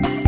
Bye.